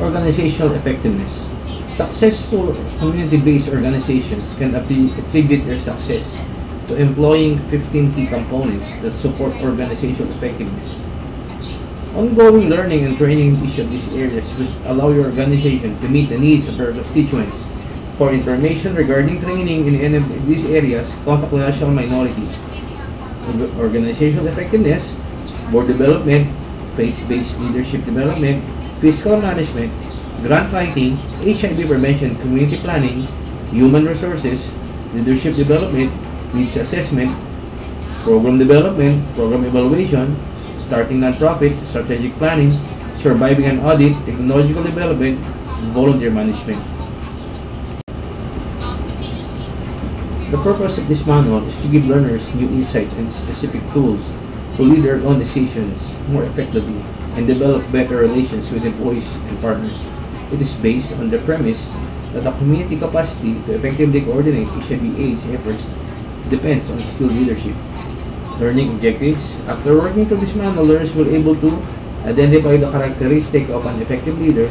Organizational effectiveness. Successful community-based organizations can attribute their success to employing 15 key components that support organizational effectiveness. Ongoing learning and training in each of these areas will allow your organization to meet the needs of your constituents. For information regarding training in any of these areas, contact National Minority. Organizational effectiveness, board development, faith-based leadership development, fiscal management, grant writing, HIV prevention, community planning, human resources, leadership development, needs assessment, program development, program evaluation, starting nonprofit, strategic planning, surviving an audit, technological development, volunteer management. The purpose of this manual is to give learners new insight and specific tools to lead their own decisions more effectively and develop better relations with employees and partners. It is based on the premise that the community capacity to effectively coordinate HIV/AIDS efforts depends on skilled leadership. Learning objectives. After working through this manual, learners will be able to identify the characteristic of an effective leader,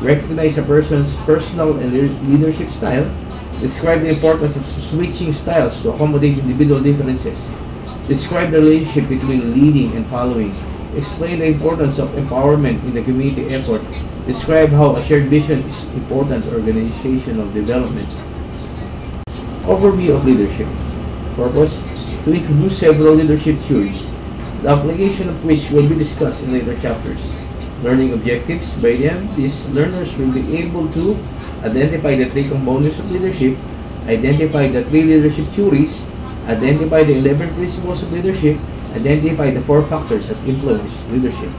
recognize a person's personal and leadership style, describe the importance of switching styles to accommodate individual differences, describe the relationship between leading and following, explain the importance of empowerment in the community effort, describe how a shared vision is important to organizational development. Overview of leadership. Purpose to introduce several leadership theories, the application of which will be discussed in later chapters. Learning objectives. By them, these learners will be able to identify the three components of leadership, identify the three leadership theories, identify the 11 principles of leadership, identify the four factors that influence leadership.